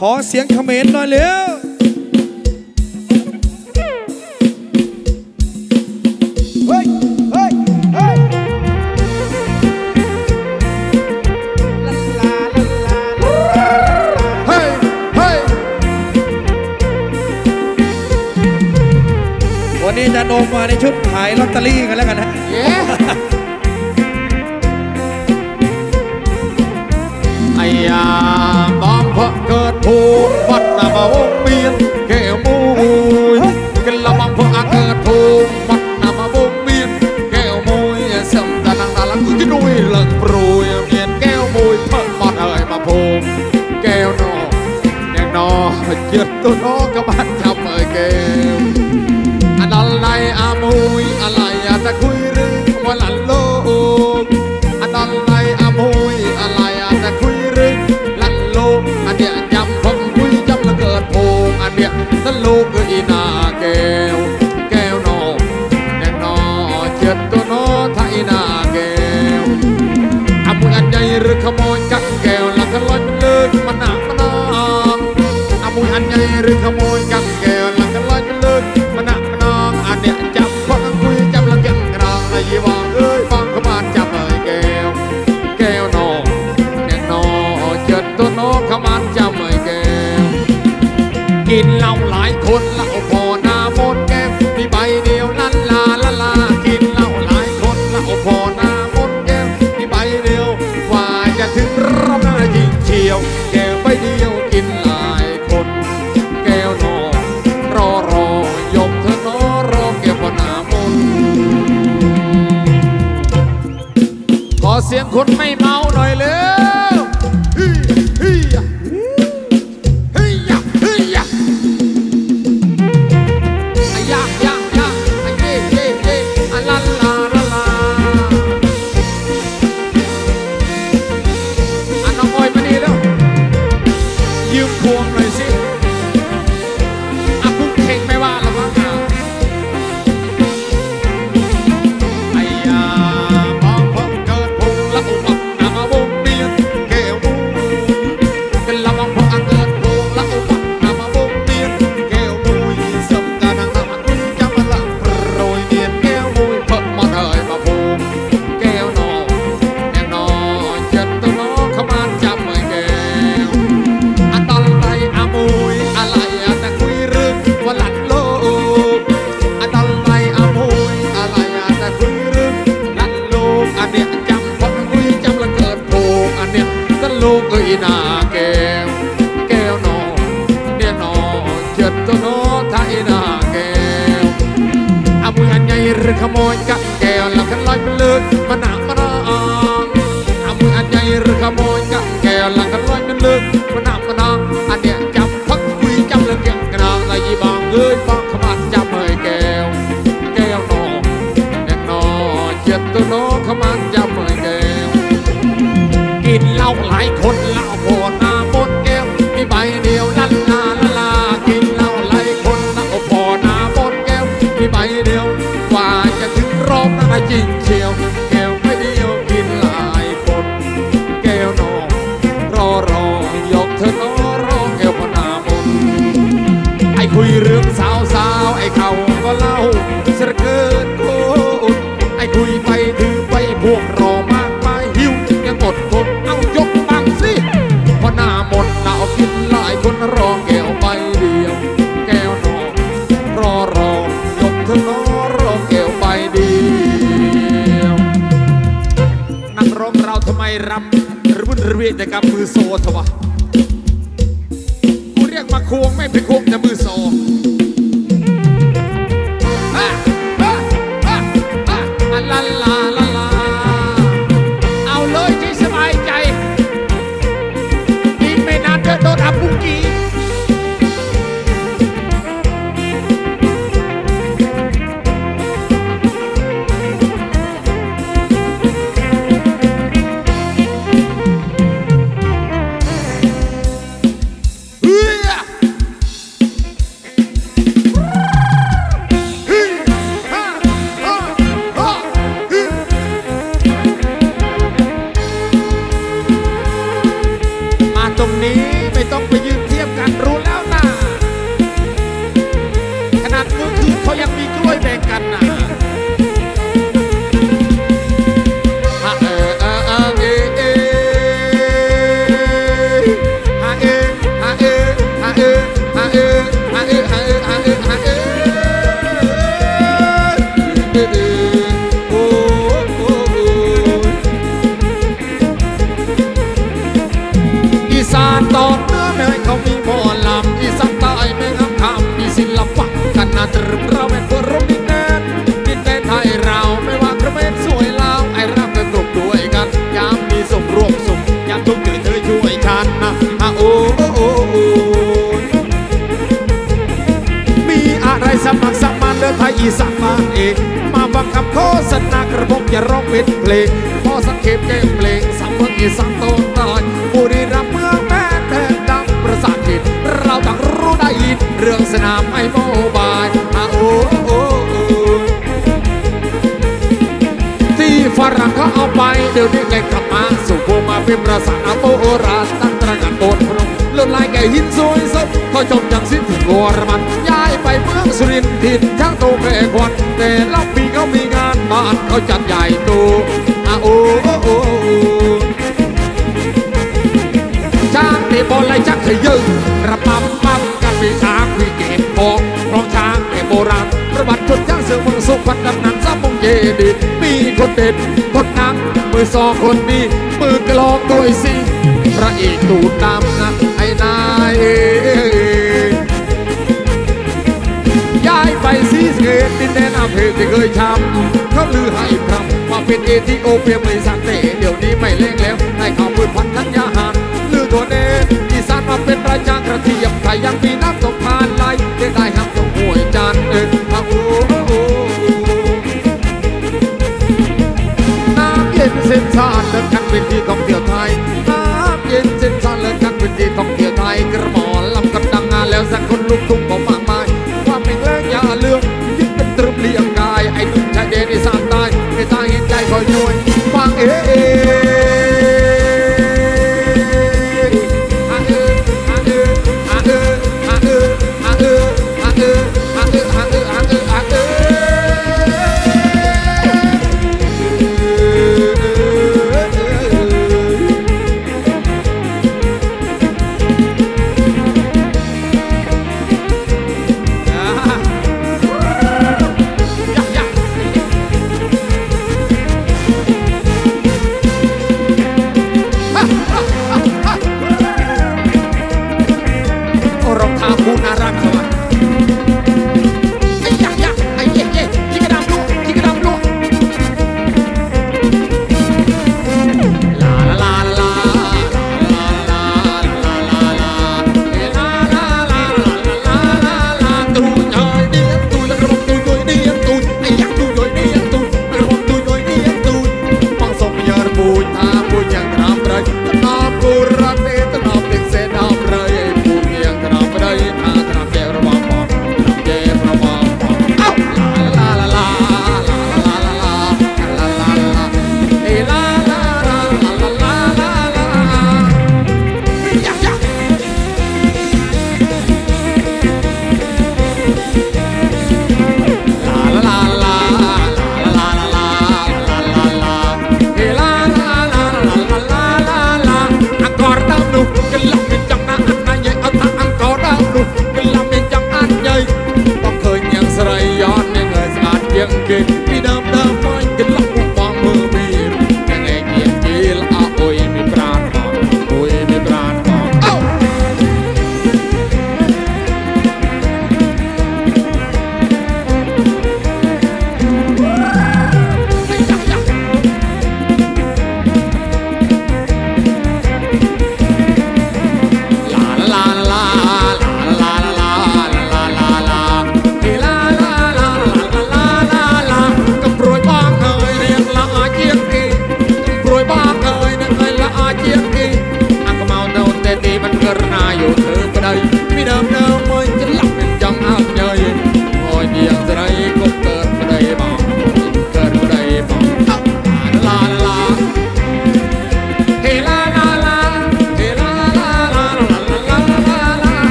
ขอเสียงเขมรหน่อยเร็วเฮ้ยเฮ้ยเฮ้ยวันนี้จะโนมมาในชุดขายลอตเตอรี่กันแล้วกันนะ สียงคนไม่เมาหน่อยเลย โอ้โอมีอะไรสมัครสมานเดินไทยอีสานมาเอง มาฟังคำโฆษณากระผมอย่าร้องเป็นเพลงพอสังเกตเกมเพลงสามเมืองอีสานโตนตายบุรีรัมย์เมืองแม่แผ่ดังประสาทินเราต่างรู้ได้ยินเรื่องสนามไอโมบายอะโอ้โอ้โอ้ที่ฝรั่งเขาเอาไปเดี๋ยวนี้แกกลับมาสู่พวกมาเป็นประสาทโบราณ พนมเลื่อนลายแก่หินสวยสดเขาจมย่างสิ้นถึงวรมันย้ายไปเมืองสุรินทร์ถิ่นช่างโตแก่ควันแต่ละปีเขามีงานบ้านเขาจัดใหญ่โตอะโอ้โอโอ้โอช้างเตะบอลไล่จักให้ยืนระบำปั๊มกันปีช้างวีเก็บของรองช้างเก็บโบราณประวัติชนช้างเสือมืองสุพรรณดังนั้นซ้ำมงเยดีมีคนเด่นคนนังมือสองคนนี้มือกลองโดยสิพระเอกตูดดำนะ เคยช้ำเขาลือให้พรำว่าเป็นเอธิโอเปียไม่สันเตเดี๋ยวนี้ไม่เล่งแล้วให้ข่าวพืชพันธัญญาหารลือตัวเนนอีสานมาเป็นราชากระเทียมไทยยังมีน้ำตกพานไหลได้ได้ห้ามตกห่วยจานเอออะโอ้โอ้น้ำเย็นเส้นชาติเลิศคันเป็นที่ท่องเที่ยวไทยน้ำเย็นเส้นชาติเลิศคันเป็นที่ท่องเที่ยวไทยกระหมอลำกันดังงานแล้วสักคนลุกทุ่งก็มา Hey, hey.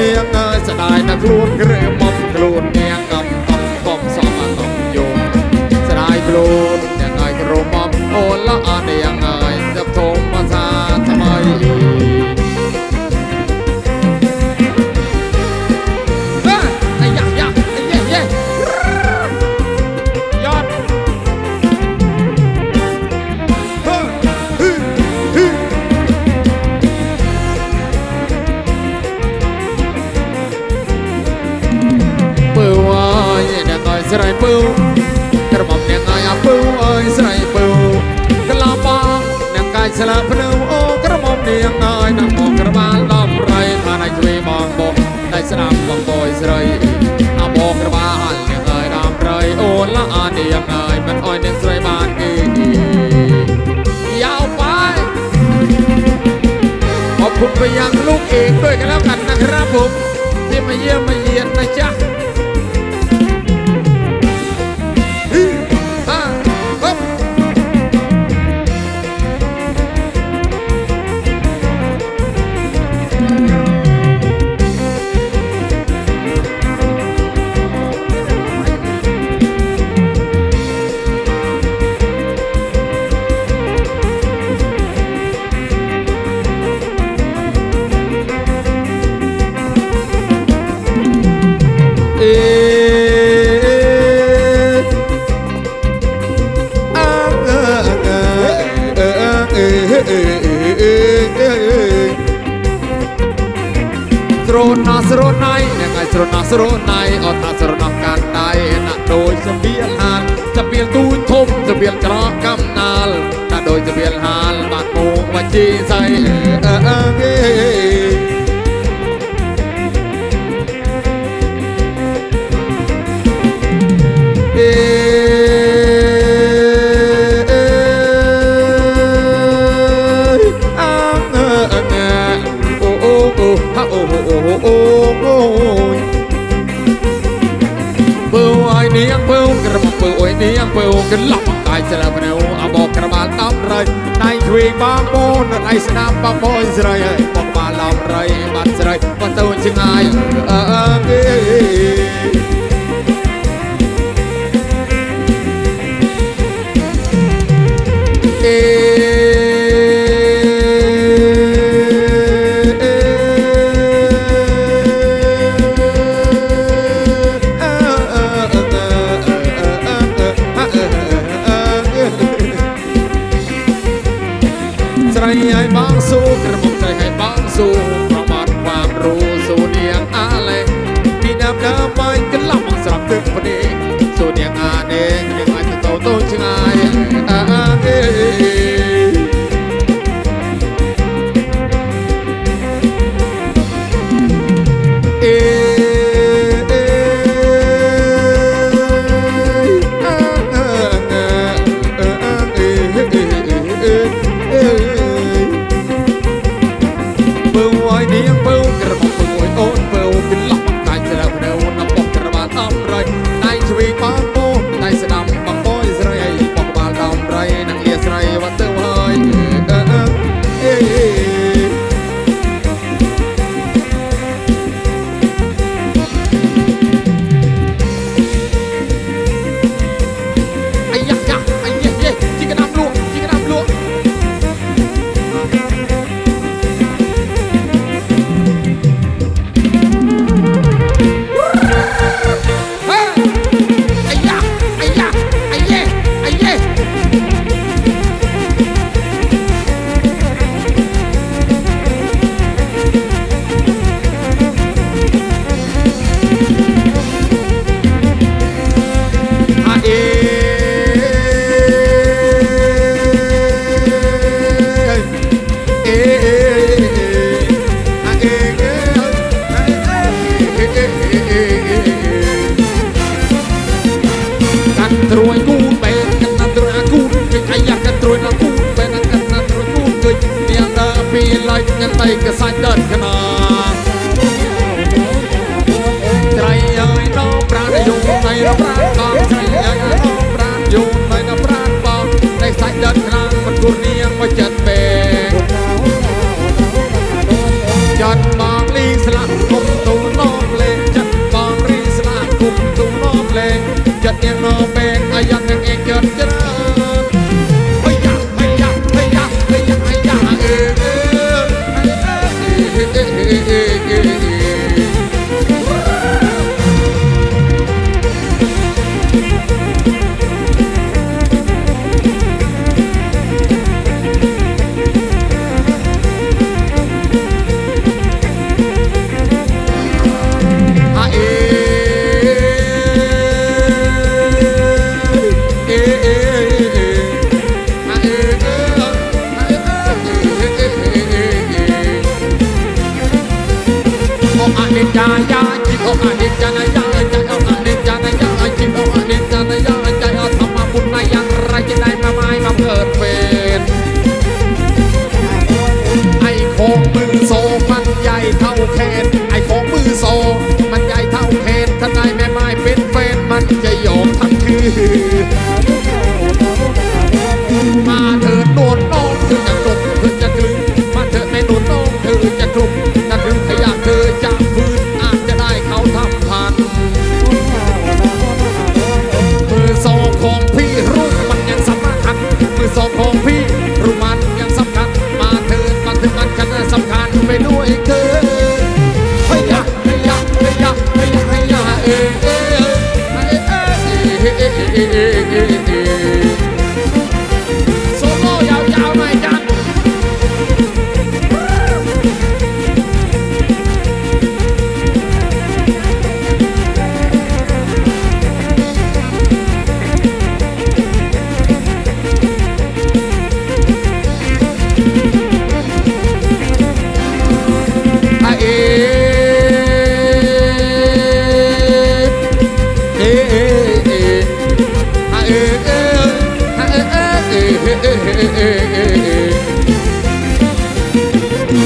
เนียงเงยสดายนักรวน ស្ដាប់បងបួយស្រីអាបងក្រវាអត់ទាំងហើយដើមព្រៃអូនល្អនាងហើយមិនអោយអ្នកស្រីបានគេយ៉ាវប៉ែអរគុណប្រយ៉ាងលោកអេងด้วยกันแล้วกันนะครับผมที่มาเยี่ยมมาเยียนนะจ๊ะ ស្រណៃអត់ថាស្រណោះកាន់តែណាដូចស្បៀនអានស្បៀនទូចធំស្បៀនច្រ នាងពើក្រមុំពើអុយនាងពើកន្លប់កាយស្រើប្រៅអបក្របាលតំរៃដៃទ្វីបងបូនរៃស្នាមបងបូនស្រីហើយបងបាលឡំរៃបាត់ស្រីបន្ទូនឆ្ងាយអើគេ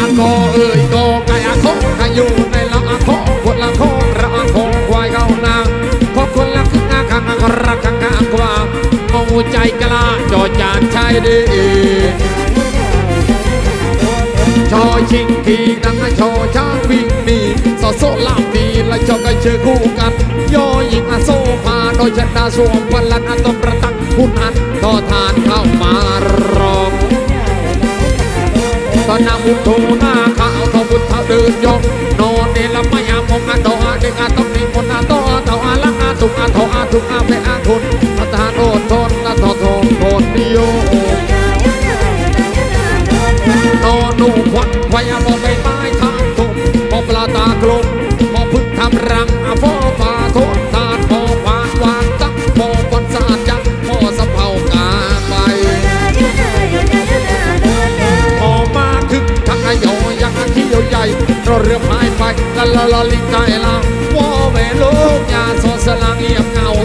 อะโกเอ้ยโกไก่อาโคขอยู่ในละอะโควดละโคระอาโคควายเกานางพบคนละขึ้นอาคังรักคังกางกว่างงูใจกะลาจอจานชายดีชอชิงทีดังชอช้างวิ่งหนีสอโซลามีและชอกันเชื่อกู่กันย่อหญิงอโซมาโดยชนะสวมพลันอันตมประตักคุณอัน นาพุตโนาข้าเอาทพุทธเดินยงนอนเนลมายามงอาตออาเดงอาต้องนีคนอาตออาตออาลังอาตุงอาทออาตุงอาเปอาทุณประธาน la la lita ela, wa ve lo ya so salang yang ngau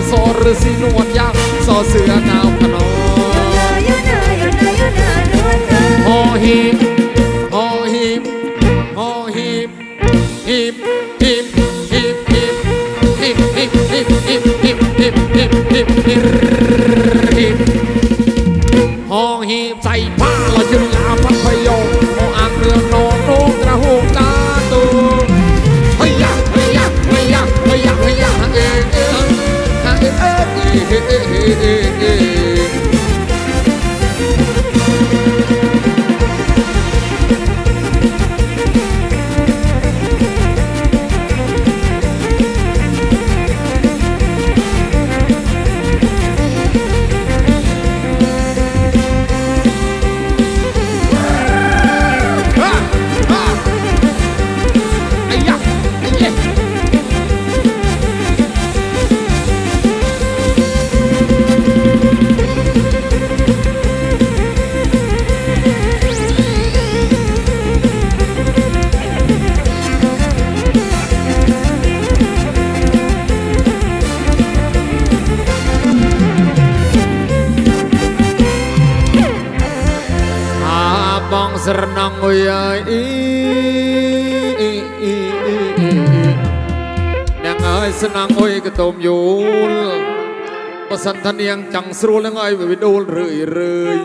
សិនថានាងចង់ស្រួលនឹងឲ្យវាដូលរឿយរឿយ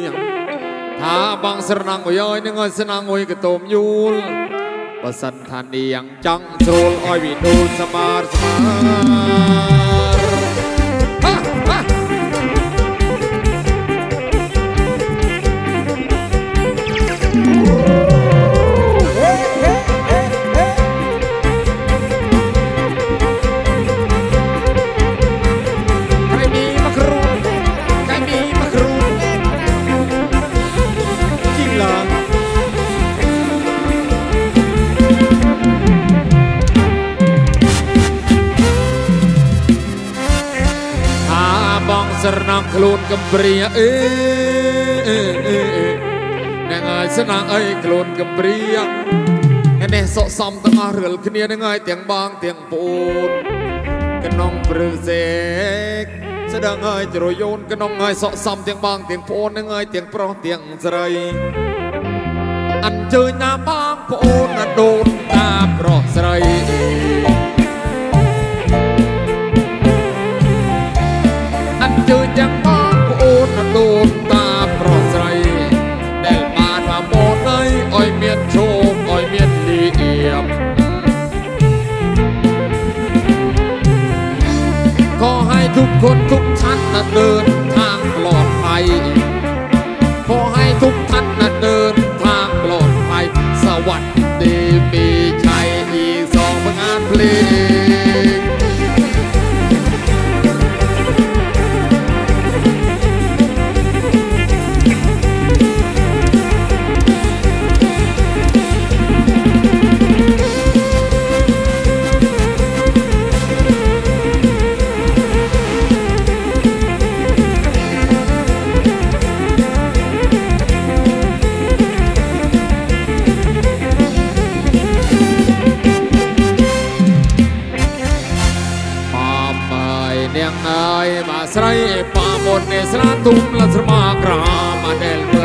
ថាបងស្រណងអើយនឹងឲ្យស្នងអុយកតុមយូលបើសិនថានាងចង់ស្រួលឲ្យវាដូលស្មើស្មើ ណាំខ្លួនកំព្រាអេអ្នកអើយស្នាអីខ្លួនកំព្រាអ្នកនេះសកសំទាំងអស់រលគ្នានឹងហើយទាំងបងទាំងពូនក្នុងព្រឹសេកស្ដឹងហើយជ្រយូនក្នុងហើយសកសំទាំងបងទាំងពូននឹងហើយទាំងប្រុសទាំងស្រីអញ្ជើញណាបងប្អូនណាដូន my blood ស្រីបបននេស្រាទុំលស្រមាក្រមដែល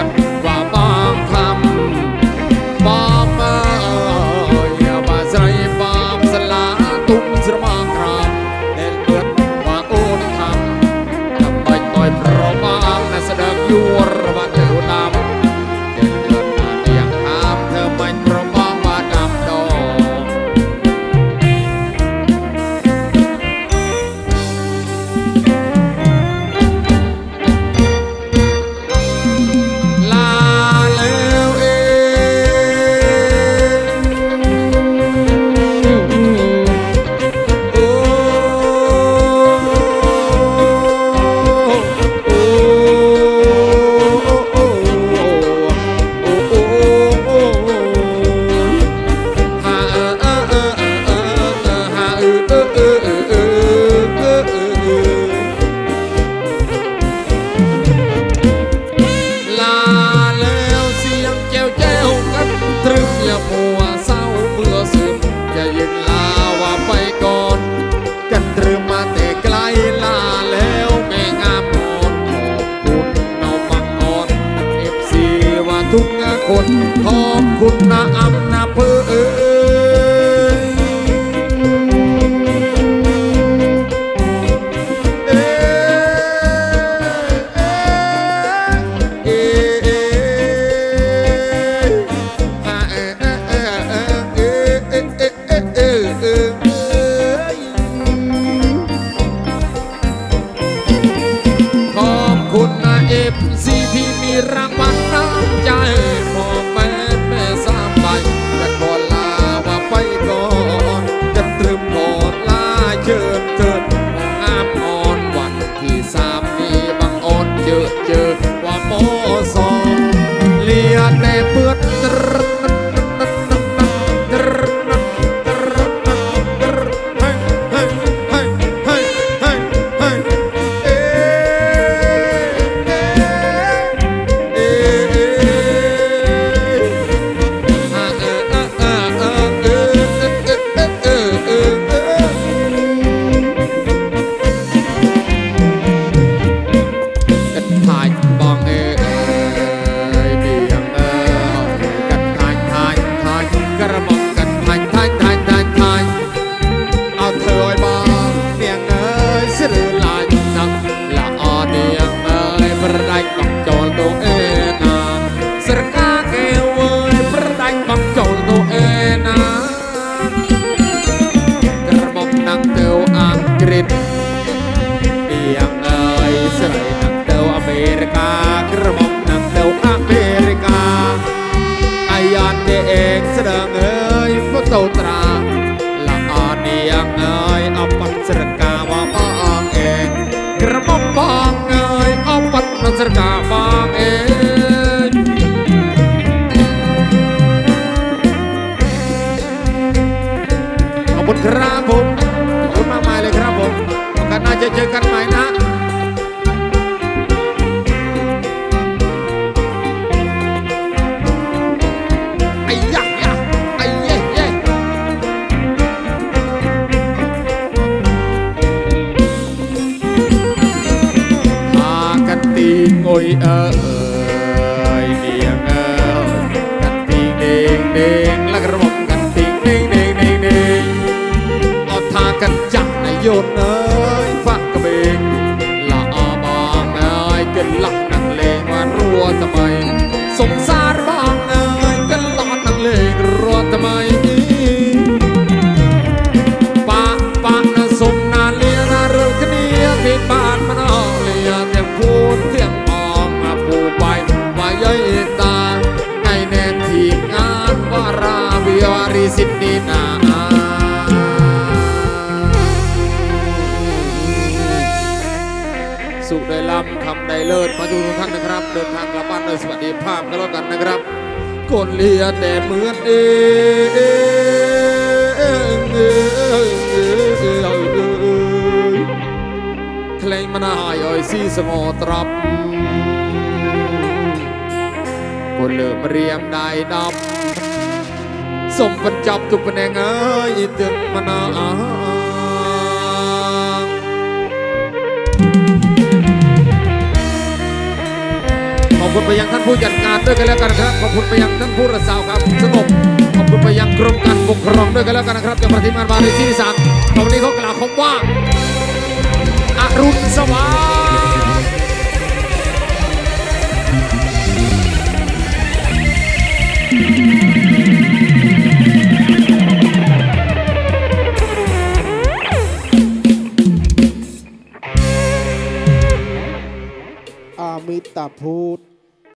เลิศมาดูทุกท่านนะครับ เดินทางกลับบ้านโดยสวัสดิภาพกันแล้วกันนะครับคนเลียแต่เหมือนเองเคลงมันหายอ้อยซีสมอตรับคนเลิมเรียมได้ดำสมปัญจับทุกแผนงเอ้ยตึงมานาง อบคุณไปยังท่านผู้จัดงานด้วยกันแล้วกันนะครับ ขอบคุณไปยังท่านผู้รักษาความสงบขอบคุณไปยังกรมการปกครองด้วยกันแล้วกันนะครับจากประเทศมาบาในที่ที่สามตอนนี้เขากล่าวคำว่าอรุณสวัสดิ์อามิตาพุทธ